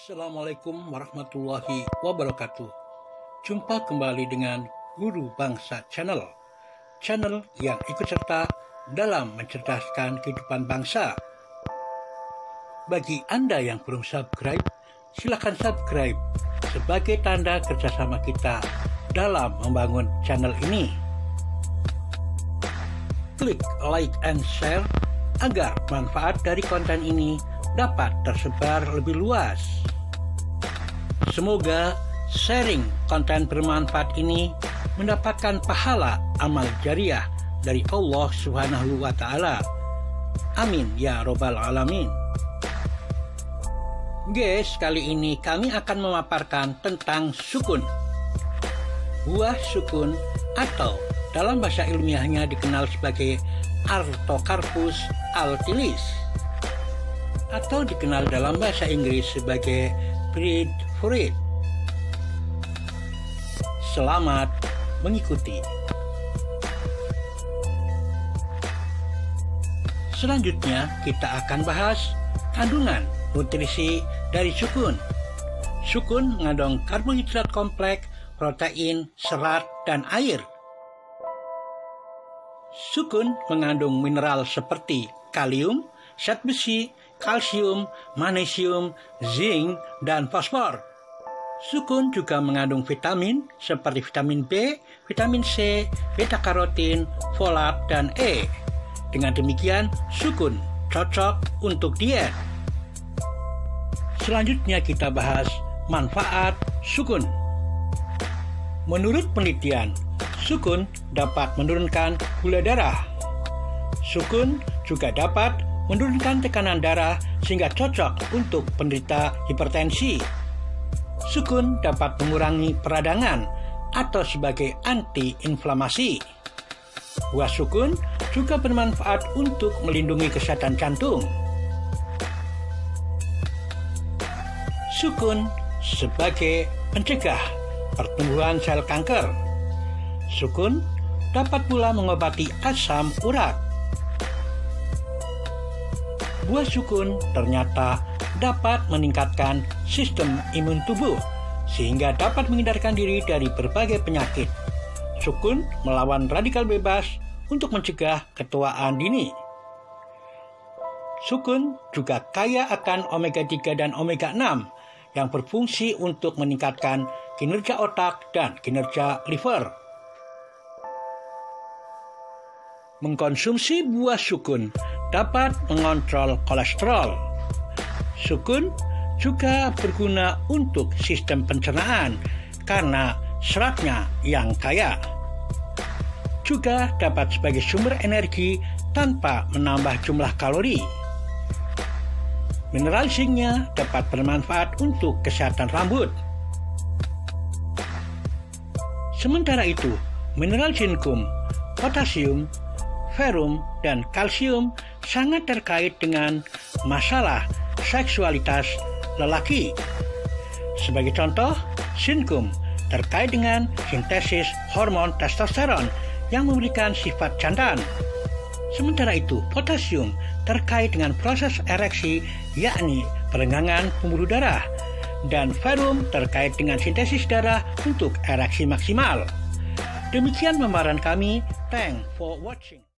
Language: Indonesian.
Assalamualaikum warahmatullahi wabarakatuh. Jumpa kembali dengan Guru Bangsa Channel. Channel yang ikut serta dalam mencerdaskan kehidupan bangsa. Bagi Anda yang belum subscribe, silakan subscribe sebagai tanda kerjasama kita dalam membangun channel ini. Klik like and share agar manfaat dari konten ini dapat tersebar lebih luas. Semoga sharing konten bermanfaat ini mendapatkan pahala amal jariah dari Allah Subhanahu wa taala. Amin ya robbal alamin. Guys, kali ini kami akan memaparkan tentang sukun. Buah sukun atau dalam bahasa ilmiahnya dikenal sebagai Artocarpus altilis atau dikenal dalam bahasa Inggris sebagai breadfruit. Selamat mengikuti. Selanjutnya kita akan bahas kandungan nutrisi dari sukun. Sukun mengandung karbohidrat kompleks, protein, serat, dan air. Sukun mengandung mineral seperti kalium, zat besi, kalsium, magnesium, zinc, dan fosfor. Sukun juga mengandung vitamin seperti vitamin B, vitamin C, beta karotin, folat, dan E. Dengan demikian, sukun cocok untuk diet. Selanjutnya kita bahas manfaat sukun. Menurut penelitian, sukun dapat menurunkan gula darah. Sukun juga dapat menurunkan tekanan darah sehingga cocok untuk penderita hipertensi. Sukun dapat mengurangi peradangan atau sebagai anti-inflamasi. Buah sukun juga bermanfaat untuk melindungi kesehatan jantung. Sukun sebagai pencegah pertumbuhan sel kanker. Sukun dapat pula mengobati asam urat buah sukun ternyata dapat meningkatkan sistem imun tubuh sehingga dapat menghindarkan diri dari berbagai penyakit. Sukun melawan radikal bebas untuk mencegah ketuaan dini. Sukun juga kaya akan omega 3 dan omega 6 yang berfungsi untuk meningkatkan kinerja otak dan kinerja liver. Mengkonsumsi buah sukun dapat mengontrol kolesterol. Sukun juga berguna untuk sistem pencernaan karena seratnya yang kaya. Juga dapat sebagai sumber energi tanpa menambah jumlah kalori. Mineral zincnya dapat bermanfaat untuk kesehatan rambut. Sementara itu, mineral zinkum, potasium, ferum, dan kalsium sangat terkait dengan masalah seksualitas lelaki. Sebagai contoh, sinkum terkait dengan sintesis hormon testosteron yang memberikan sifat jantan. Sementara itu, potasium terkait dengan proses ereksi yakni perenggangan pembuluh darah dan ferum terkait dengan sintesis darah untuk ereksi maksimal. Demikian pemaparan kami. Thanks for watching.